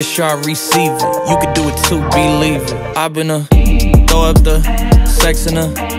Sure, receive it. You can do it too, believe it. I've been a throw up the sex in a